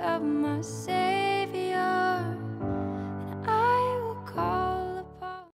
of myself.